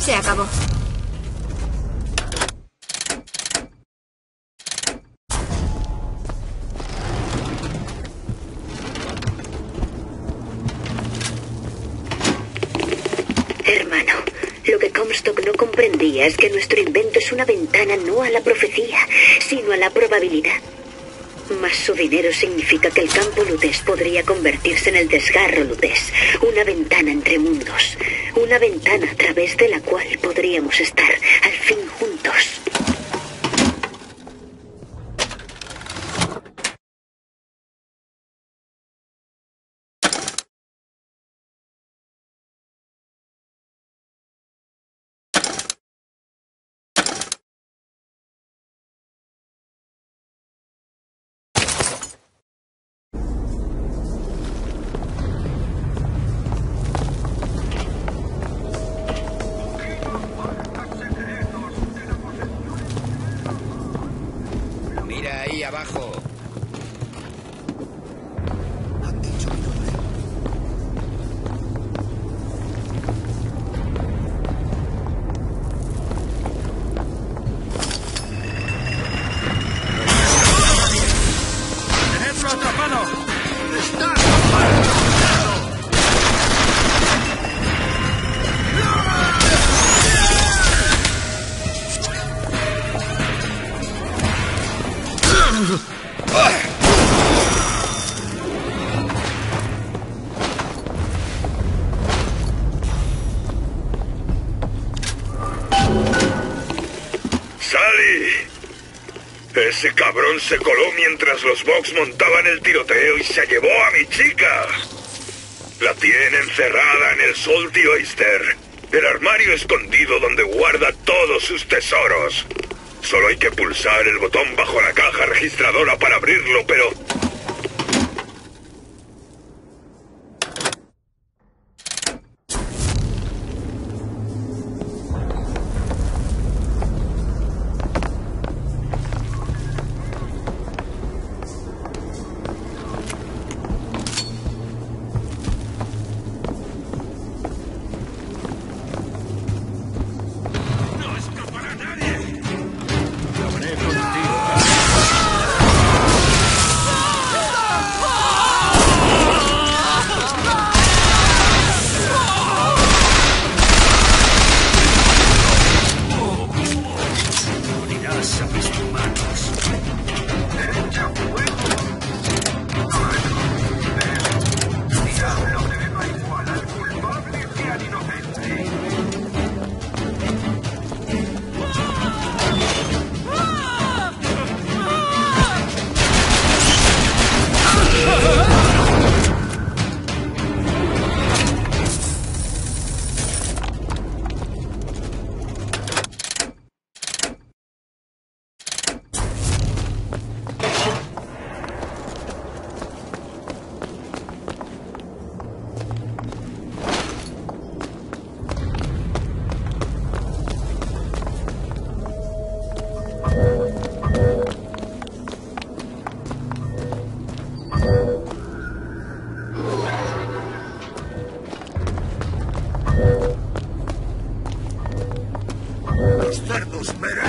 Se acabó. Hermano, lo que Comstock no comprendía es que nuestro invento es una ventana no a la profecía, sino a la probabilidad. Mas su dinero significa que el campo lutés podría convertirse en el desgarro lutés, una ventana entre mundos, una ventana a través de la cual podríamos estar se coló mientras los Vox montaban el tiroteo y se llevó a mi chica. La tiene encerrada en el Salty Oyster, el armario escondido donde guarda todos sus tesoros. Solo hay que pulsar el botón bajo la caja registradora para abrirlo, pero... Los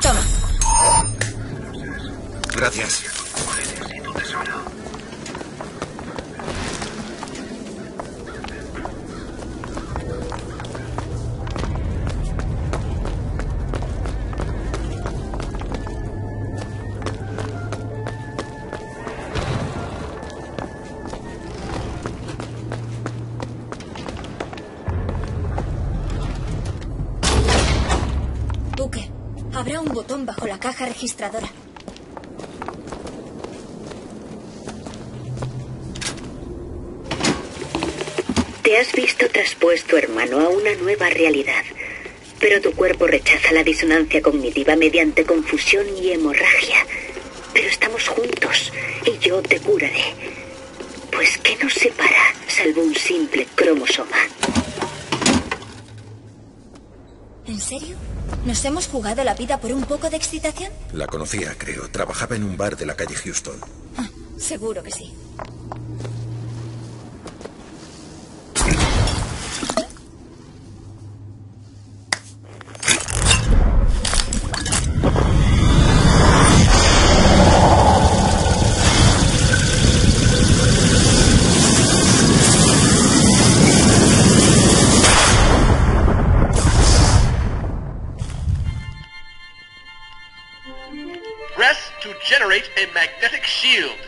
Toma. Gracias. Habrá un botón bajo la caja registradora. Te has visto traspuesto, hermano, a una nueva realidad. Pero tu cuerpo rechaza la disonancia cognitiva mediante confusión y hemorragia. Pero estamos juntos y yo te curaré. Pues ¿qué nos separa, salvo un simple cromosoma? ¿En serio? ¿Nos hemos jugado la vida por un poco de excitación? La conocía, creo. Trabajaba en un bar de la calle Houston. Ah, seguro que sí. A magnetic shield.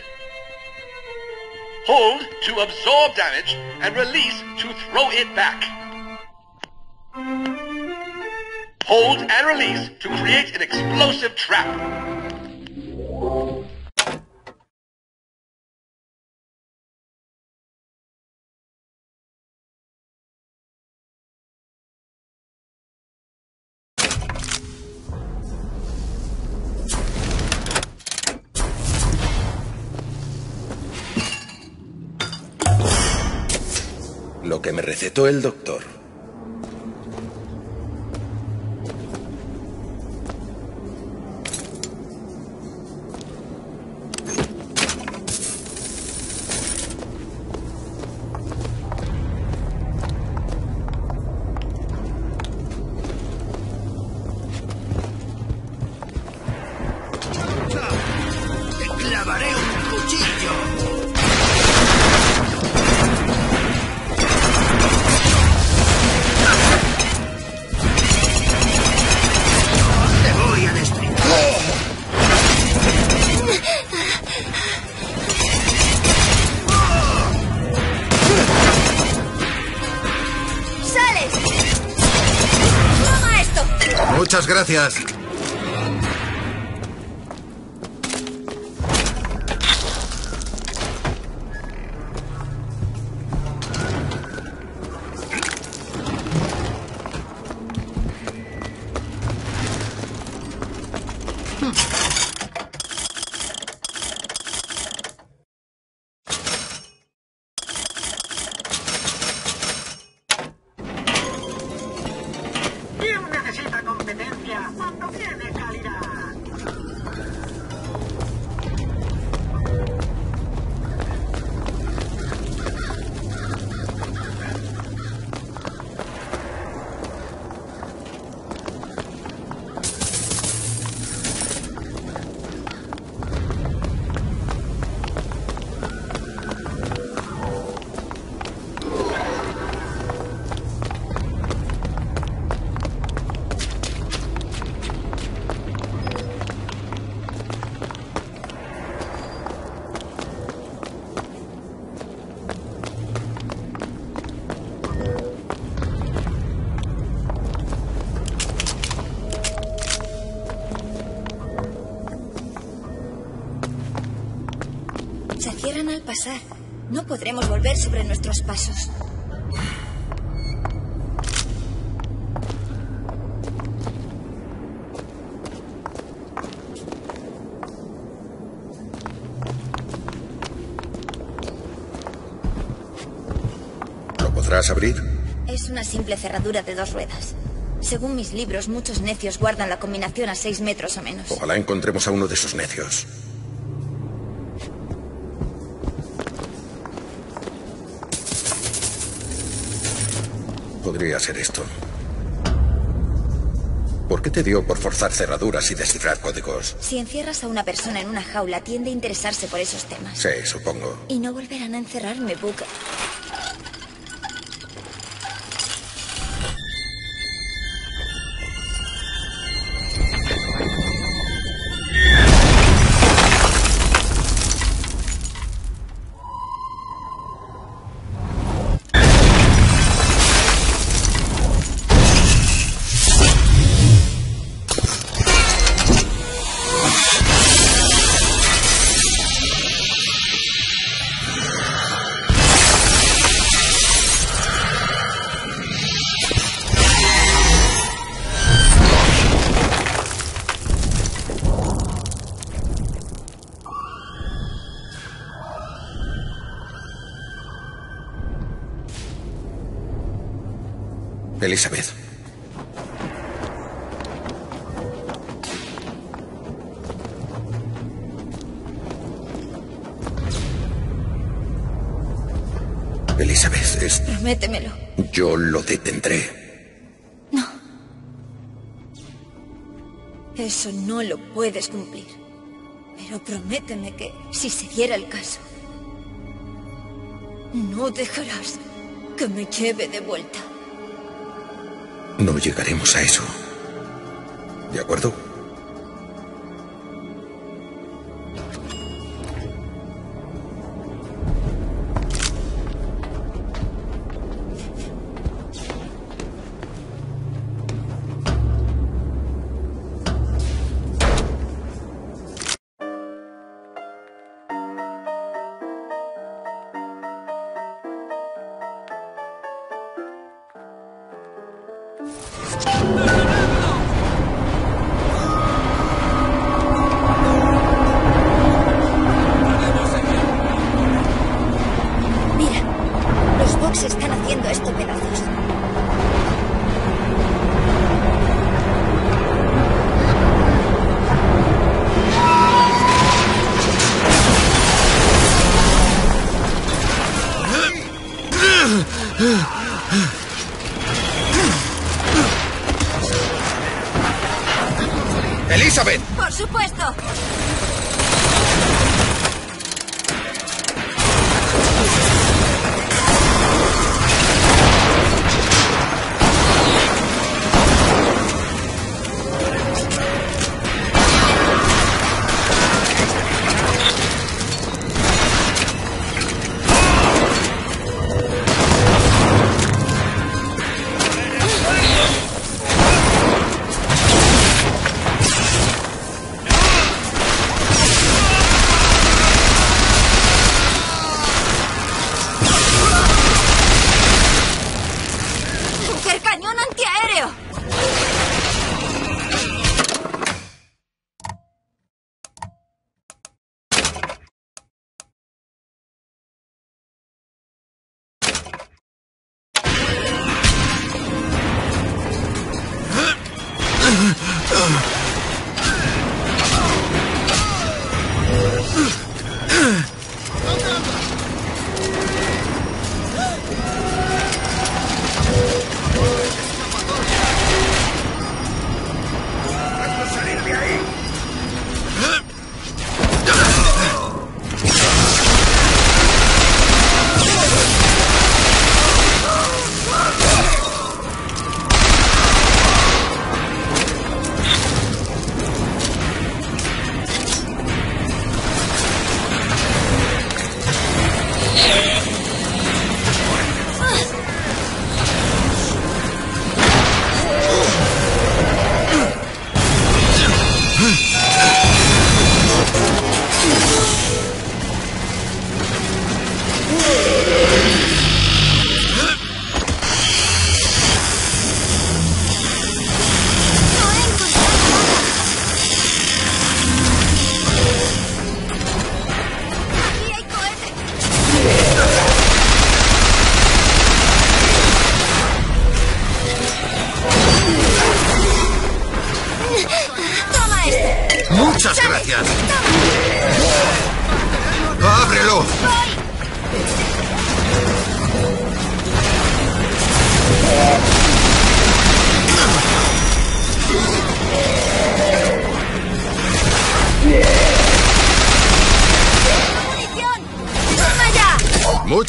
Hold to absorb damage and release to throw it back. Hold and release to create an explosive trap. Que me recetó el doctor. Muchas gracias. Al pasar. No podremos volver sobre nuestros pasos. ¿Lo podrás abrir? Es una simple cerradura de dos ruedas. Según mis libros, muchos necios guardan la combinación a seis metros o menos. Ojalá encontremos a uno de esos necios. Podría ser esto. ¿Por qué te dio por forzar cerraduras y descifrar códigos? Si encierras a una persona en una jaula, tiende a interesarse por esos temas. Sí, supongo. Y no volverán a encerrarme, Booker. Elizabeth. Elizabeth, es... Prométemelo. yo lo detendré. No. Eso no lo puedes cumplir. Pero prométeme que, si se diera el caso, no dejarás que me lleve de vuelta. No llegaremos a eso. ¿De acuerdo? ¡Elizabeth! ¡Por supuesto! Uh,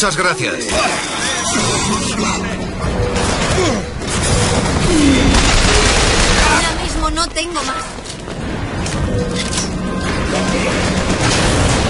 Muchas gracias. Ahora mismo no tengo más.